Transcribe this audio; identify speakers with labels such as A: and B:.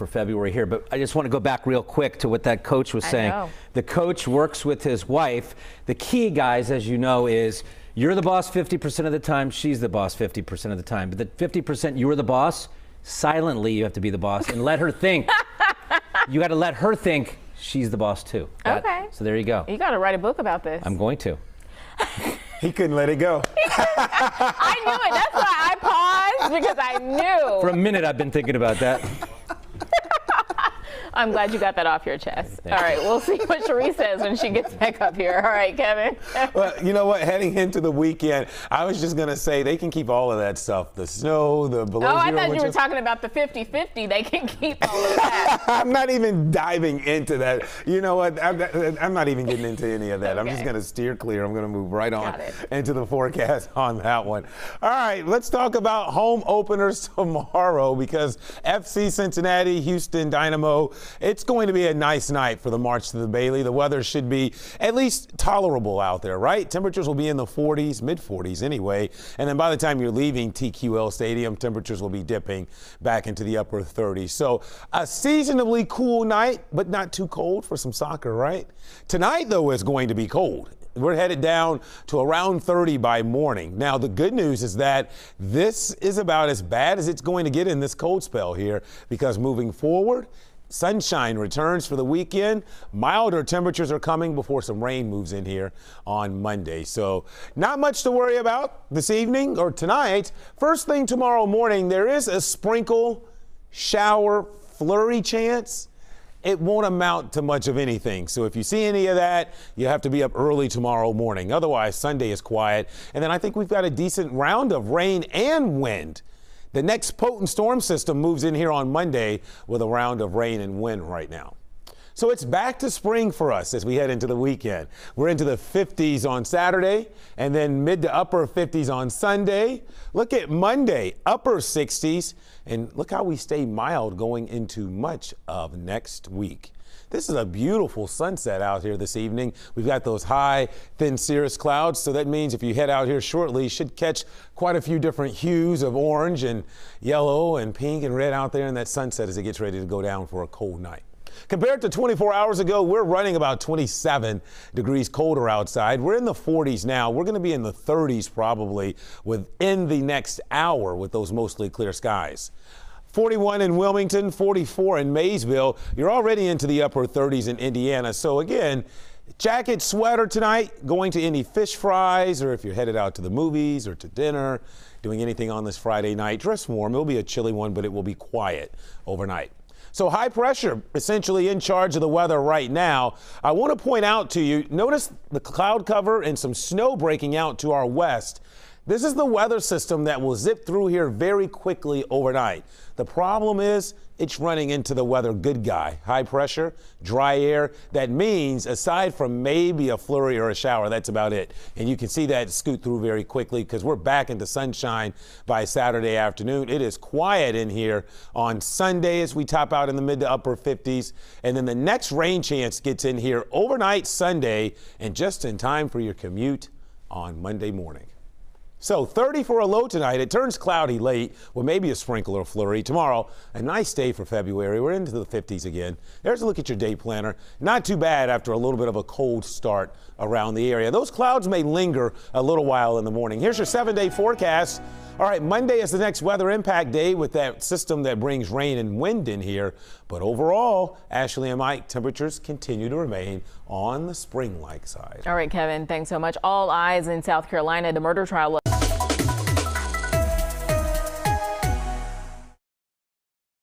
A: for February here, but I just want to go back real quick to what that coach was saying. The coach works with his wife. The key, guys, as you know, is you're the boss 50% of the time, she's the boss 50% of the time. But the 50% you're the boss, silently you have to be the boss and let her think. you got to let her think she's the boss too. That-
B: Okay.
A: So there you go.
B: You got to write a book about this.
A: I'm going to.
C: He couldn't let it go.
B: I knew it. That's why I paused because I knew.
A: For a minute, I've been thinking about that.
B: I'm glad you got that off your chest.
A: Thank
B: All right, we'll see what Cherie says when she gets back up here. All right, Kevin.
C: Well, you know what? Heading into the weekend, I was just gonna say they can keep all of that stuff. The snow, the below
B: Oh, I thought you were
C: is-
B: talking about the 50-50. They can keep all of that.
C: I'm not even diving into that. You know what? I'm, I'm not even getting into any of that. I'm just going to steer clear. I'm going to move right on into the forecast on that one. All right, let's talk about home openers tomorrow because FC Cincinnati, Houston Dynamo, it's going to be a nice night for the march to the Bailey. The weather should be at least tolerable out there, right? Temperatures will be in the 40s, mid 40s anyway. And then by the time you're leaving TQL Stadium, temperatures will be dipping back into the upper 30s. So a seasonably cool night, but not too cold for some soccer, right? Tonight, though, is going to be cold. We're headed down to around 30 by morning. Now, the good news is that this is about as bad as it's going to get in this cold spell here because moving forward, Sunshine returns for the weekend. Milder temperatures are coming before some rain moves in here on Monday. So, not much to worry about this evening or tonight. First thing tomorrow morning, there is a sprinkle, shower, flurry chance. It won't amount to much of anything. So, if you see any of that, you have to be up early tomorrow morning. Otherwise, Sunday is quiet. And then I think we've got a decent round of rain and wind. The next potent storm system moves in here on Monday with a round of rain and wind right now. So it's back to spring for us as we head into the weekend. We're into the 50s on Saturday and then mid to upper 50s on Sunday. Look at Monday, upper 60s, and look how we stay mild going into much of next week. This is a beautiful sunset out here this evening. We've got those high, thin cirrus clouds, so that means if you head out here shortly, you should catch quite a few different hues of orange and yellow and pink and red out there in that sunset as it gets ready to go down for a cold night. Compared to 24 hours ago, we're running about 27 degrees colder outside. We're in the 40s now. We're going to be in the 30s probably within the next hour with those mostly clear skies. 41 in Wilmington, 44 in Maysville. You're already into the upper 30s in Indiana. So again, jacket, sweater tonight, going to any fish fries, or if you're headed out to the movies or to dinner, doing anything on this Friday night, dress warm. It'll be a chilly one, but it will be quiet overnight. So high pressure essentially in charge of the weather right now. I want to point out to you, notice the cloud cover and some snow breaking out to our west. This is the weather system that will zip through here very quickly overnight. The problem is it's running into the weather good guy. High pressure, dry air. That means, aside from maybe a flurry or a shower, that's about it. And you can see that scoot through very quickly because we're back into sunshine by Saturday afternoon. It is quiet in here on Sunday as we top out in the mid to upper 50s. And then the next rain chance gets in here overnight Sunday and just in time for your commute on Monday morning. So 30 for a low tonight. It turns cloudy late with maybe a sprinkle or flurry. Tomorrow, a nice day for February. We're into the 50s again. There's a look at your day planner. Not too bad after a little bit of a cold start around the area. Those clouds may linger a little while in the morning. Here's your seven day forecast. All right, Monday is the next weather impact day with that system that brings rain and wind in here. But overall, Ashley and Mike, temperatures continue to remain on the spring like side.
B: All right, Kevin, thanks so much. All eyes in South Carolina. The murder trial.